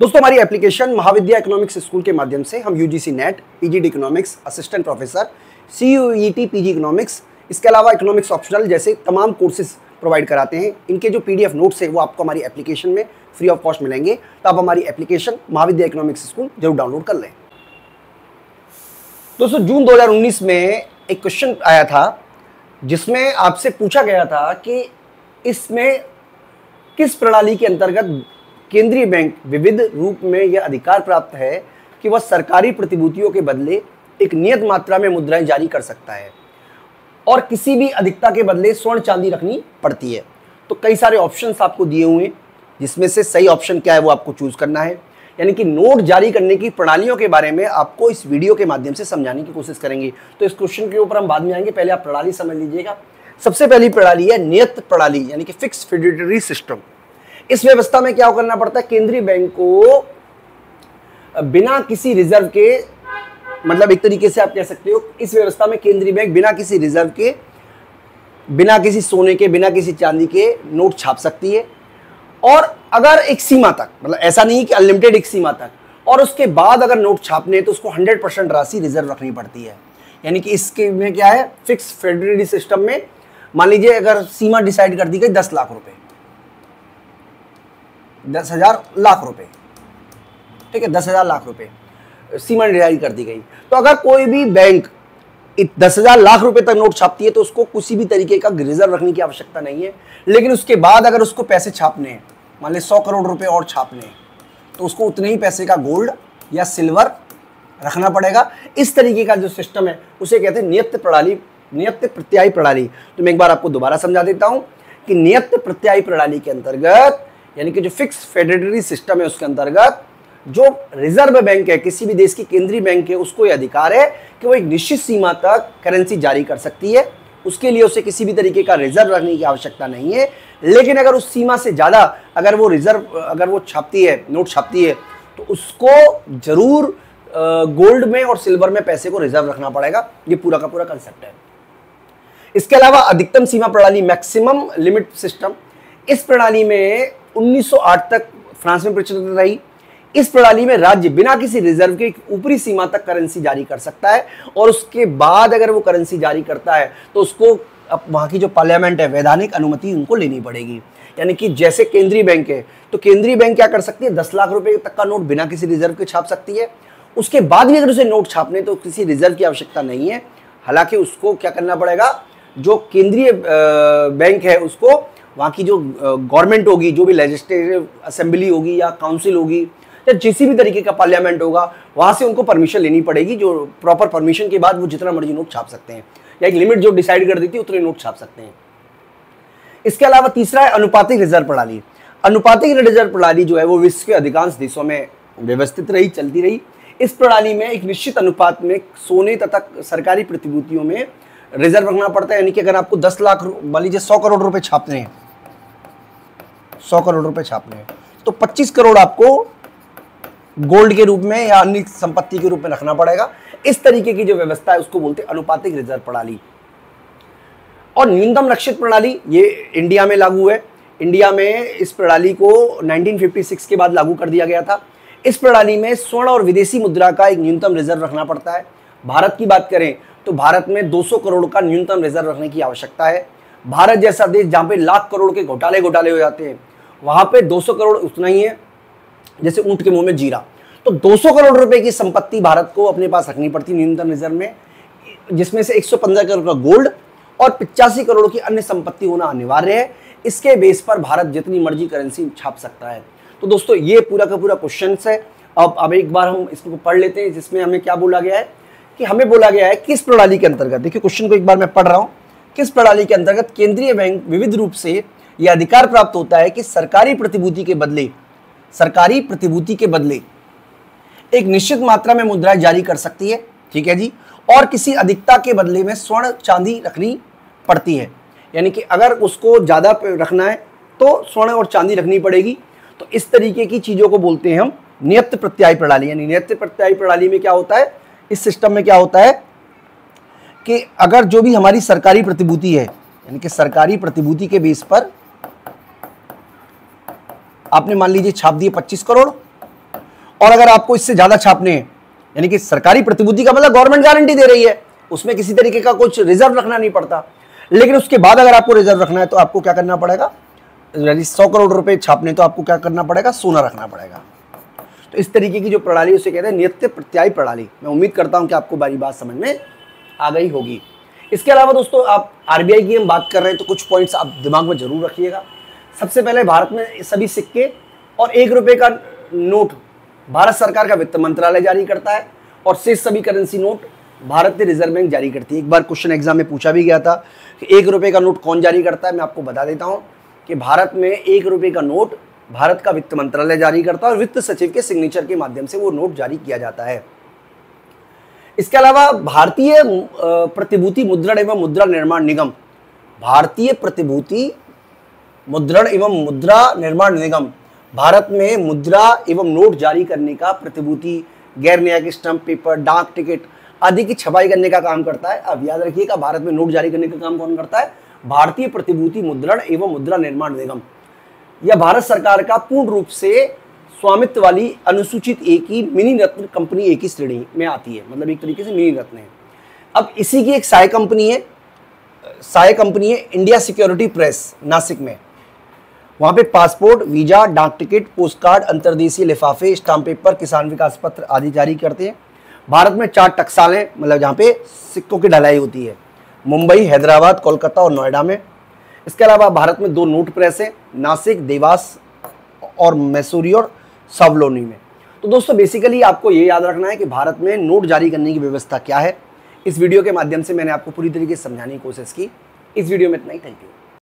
दोस्तों, हमारी application Mahavidya economics school के माध्यम से हम UGC NET PGD economics assistant professor C U PG economics इसके अलावा इकोनॉमिक्स ऑप्शनल जैसे तमाम कोर्सेज प्रोवाइड कराते हैं। इनके जो पीडीएफ नोट्स है, वो आपको हमारी एप्लीकेशन में फ्री ऑफ़ कॉस्ट मिलेंगे। तो आप हमारी एप्लीकेशन महाविद्या इकोनॉमिक्स स्कूल ज़रूर डाउनलोड कर लें। दोस्तों, जून 2019 में एक क्वेश्चन आया था, जिसमें आपसे पूछा गया था कि इसमें किस प्रणाली के अंतर्गत केंद्रीय बैंक विविध रूप में यह अधिकार प्राप्त है कि वह सरकारी प्रतिभूतियों के बदले एक नियत मात्रा में मुद्राएँ जारी कर सकता है और किसी भी अधिकता के बदले स्वर्ण चांदी रखनी पड़ती है। तो कई सारे ऑप्शंस आपको दिए हुए हैं, जिसमें से सही ऑप्शन क्या है वो आपको चूज़ करना है। यानी कि नोट जारी करने की प्रणालियों के बारे में आपको इस वीडियो के माध्यम से समझाने की कोशिश करेंगे। तो इस क्वेश्चन के ऊपर हम बाद में आएँगे, पहले आप प्रणाली समझ लीजिएगा। सबसे पहली प्रणाली है नियत प्रणाली, यानी कि फिक्स फिडिटरी सिस्टम इस व्यवस्था में क्या करना पड़ता है? केंद्रीय बैंक को बिना किसी रिज़र्व के मतलब एक तरीके से आप कह सकते हो, इस व्यवस्था में केंद्रीय बैंक बिना किसी रिज़र्व के, बिना किसी सोने के, बिना किसी चांदी के नोट छाप सकती है। और अगर एक सीमा तक मतलब ऐसा नहीं कि अनलिमिटेड एक सीमा तक, और उसके बाद अगर नोट छापने तो उसको 100 परसेंट राशि रिज़र्व रखनी पड़ती है। यानी कि इसके में क्या है? फिक्स फेडरली सिस्टम में, मान लीजिए अगर सीमा डिसाइड कर दी गई दस लाख रुपए दस हज़ार लाख रुपए। ठीक है, दस हज़ार लाख रुपए। सीमा डिसाइड कर दी गई। तो अगर कोई भी बैंक दस हज़ार लाख रुपए तक नोट छापती है तो उसको किसी भी तरीके का रिज़र्व रखने की आवश्यकता नहीं है। लेकिन उसके बाद अगर उसको पैसे छापने हैं, मान ली सौ करोड़ रुपए और छापने हैं तो उसको उतने ही पैसे का गोल्ड या सिल्वर रखना पड़ेगा। इस तरीके का जो सिस्टम है, उसे कहते हैं नियत प्रणाली, नियत प्रत्यायी प्रणाली। तो मैं एक बार आपको दोबारा समझा देता हूँ कि नियत प्रत्यायी प्रणाली के अंतर्गत यानी कि जो फिक्स फेडरेटरी सिस्टम है उसके अंतर्गत, जो रिज़र्व बैंक है, किसी भी देश की केंद्रीय बैंक है, उसको यह अधिकार है कि वो एक निश्चित सीमा तक करेंसी जारी कर सकती है। उसके लिए उसे किसी भी तरीके का रिज़र्व रखने की आवश्यकता नहीं है। लेकिन अगर उस सीमा से ज़्यादा अगर वो रिज़र्व अगर वो छापती है नोट छापती है तो उसको ज़रूर गोल्ड में और सिल्वर में पैसे को रिज़र्व रखना पड़ेगा। ये पूरा का पूरा कंसेप्ट है। इसके अलावा अधिकतम सीमा प्रणाली मैक्सिमम लिमिट सिस्टम इस प्रणाली में 1908 तक फ्रांस में प्रचलित रही। इस प्रणाली में राज्य बिना किसी रिज़र्व के ऊपरी सीमा तक करेंसी जारी कर सकता है और उसके बाद अगर वो करेंसी जारी करता है तो उसको अब वहाँ की जो पार्लियामेंट है, वैधानिक अनुमति उनको लेनी पड़ेगी। यानी कि जैसे केंद्रीय बैंक है तो केंद्रीय बैंक क्या कर सकती है? दस लाख रुपए तक का नोट बिना किसी रिज़र्व के छाप सकती है। उसके बाद भी अगर उसे नोट छापने तो किसी रिज़र्व की आवश्यकता नहीं है। हालाँकि उसको क्या करना पड़ेगा? जो केंद्रीय बैंक है, उसको वहाँ की जो गवर्नमेंट होगी, जो भी लेजिस्लेटिव असेंबली होगी या काउंसिल होगी, या जिस भी तरीके का पार्लियामेंट होगा, वहाँ से उनको परमिशन लेनी पड़ेगी, जो प्रॉपर परमिशन के बाद वो जितना मर्ज़ी नोट छाप सकते हैं। या एक लिमिट जो डिसाइड कर देती है, उतने नोट छाप सकते हैं। इसके अलावा तीसरा है अनुपातिक रिज़र्व प्रणाली। अनुपातिक रिज़र्व प्रणाली जो है, वो विश्व के अधिकांश देशों में व्यवस्थित रही, चलती रही। इस प्रणाली में एक निश्चित अनुपात में सोने तथा सरकारी प्रतिभूतियों में रिज़र्व रखना पड़ता है। यानी कि अगर आपको 10 लाख मान लीजिए सौ करोड़ रुपए छापते हैं सौ करोड़ रुपए छापने हैं। तो 25 करोड़ आपको गोल्ड के रूप में या अन्य संपत्ति के रूप में रखना पड़ेगा। इस तरीके की जो व्यवस्था है, उसको बोलते हैं अनुपातिक रिज़र्व प्रणाली। और न्यूनतम लक्षित प्रणाली, ये इंडिया में लागू है। इंडिया में इस प्रणाली को 1956 के बाद लागू कर दिया गया था। इस प्रणाली में स्वर्ण और विदेशी मुद्रा का एक न्यूनतम रिज़र्व रखना पड़ता है। भारत की बात करें तो भारत में 200 करोड़ का न्यूनतम रिज़र्व रखने की आवश्यकता है। भारत जैसा देश जहाँ पे लाख करोड़ के घोटाले घोटाले हो जाते हैं वहाँ पे 200 करोड़ उतना ही है, जैसे ऊँट के मुँह में जीरा। तो 200 करोड़ रुपए की संपत्ति भारत को अपने पास रखनी पड़ती न्यूनतम रिज़र्व में, जिसमें से 115 करोड़ का गोल्ड और पिचासी करोड़ की अन्य संपत्ति होना अनिवार्य है। इसके बेस पर भारत जितनी मर्ज़ी करेंसी छाप सकता है। तो दोस्तों, ये पूरा का पूरा क्वेश्चन है। अब अब एक बार हम इसको पढ़ लेते हैं, जिसमें हमें क्या बोला गया है कि हमें बोला गया है किस प्रणाली के अंतर्गत, देखिए क्वेश्चन को एक बार मैं पढ़ रहा हूँ। किस प्रणाली के अंतर्गत केंद्रीय बैंक विविध रूप से यह अधिकार प्राप्त होता है कि सरकारी प्रतिभूति के बदले, सरकारी प्रतिभूति के बदले एक निश्चित मात्रा में मुद्राएँ जारी कर सकती है, ठीक है जी? और किसी अधिकता के बदले में स्वर्ण चांदी रखनी पड़ती है। यानी कि अगर उसको ज़्यादा रखना है तो स्वर्ण और चांदी रखनी पड़ेगी। तो इस तरीके की चीज़ों को बोलते हैं हम नियत प्रत्याय प्रणाली। यानी नियत प्रत्याय प्रणाली में क्या होता है? इस सिस्टम में क्या होता है कि अगर जो भी हमारी सरकारी प्रतिभूति है, यानी कि सरकारी प्रतिभूति के बेस पर आपने मान लीजिए छाप दिए 25 करोड़, और अगर आपको इससे ज़्यादा छापने, यानी कि सरकारी प्रतिभूति का मतलब गवर्नमेंट गारंटी दे रही है, उसमें किसी तरीके का कुछ रिज़र्व रखना नहीं पड़ता। लेकिन उसके बाद अगर आपको रिज़र्व रखना है तो आपको क्या करना पड़ेगा? यदि सौ करोड़ रुपए छापने तो आपको क्या करना पड़ेगा? सोना रखना पड़ेगा। तो इस तरीके की जो प्रणाली, उसे कहते हैं नित्य प्रत्यायी प्रणाली। मैं उम्मीद करता हूँ कि आपको बारी बात समझ में आ गई होगी। इसके अलावा दोस्तों, आप आरबीआई की हम बात कर रहे हैं तो कुछ पॉइंट्स आप दिमाग में ज़रूर रखिएगा। सबसे पहले भारत में सभी सिक्के और एक रुपए का नोट भारत सरकार का वित्त मंत्रालय जारी करता है और शेष सभी करेंसी नोट भारतीय रिज़र्व बैंक जारी करती है। एक बार क्वेश्चन एग्ज़ाम में पूछा भी गया था कि एक रुपए का नोट कौन जारी करता है, मैं आपको बता देता हूँ कि भारत में एक रुपए का नोट भारत का वित्त मंत्रालय जारी करता है और वित्त सचिव के सिग्नेचर के माध्यम से वो नोट जारी किया जाता है। इसके अलावा भारतीय प्रतिभूति मुद्रण एवं मुद्रा निर्माण निगम, भारतीय प्रतिभूति मुद्रण एवं मुद्रा निर्माण निगम, भारत में मुद्रा एवं नोट जारी करने का प्रतिभूति, गैर न्यायिक स्टम्प पेपर, डाक टिकट आदि की छपाई करने का काम करता है। अब याद रखिएगा, भारत में नोट जारी करने का काम कौन करता है? भारतीय प्रतिभूति मुद्रण एवं मुद्रा निर्माण निगम। यह भारत सरकार का पूर्ण रूप से स्वामित्व वाली अनुसूचित ए की मिनी रत्न कंपनी ए की श्रेणी में आती है। मतलब एक तरीके से मिनी रत्न है। अब इसी की एक सहाय कंपनी है सहाय कंपनी है इंडिया सिक्योरिटी प्रेस, नासिक में। वहाँ पे पासपोर्ट, वीज़ा, डाक टिकट पोस्ट कार्ड अंतर्देशीय लिफाफे स्टाम्प पेपर किसान विकास पत्र आदि जारी करते हैं। भारत में चार टकसालें मतलब जहाँ पे सिक्कों की ढलाई होती है। मुंबई, हैदराबाद, कोलकाता और नोएडा में। इसके अलावा भारत में दो नोट प्रेस हैं, नासिक, देवास और मैसूरी और सावलोनी में। तो दोस्तों बेसिकली आपको ये याद रखना है कि भारत में नोट जारी करने की व्यवस्था क्या है। इस वीडियो के माध्यम से मैंने आपको पूरी तरीके से समझाने की कोशिश की। इस वीडियो में इतना ही। Thank you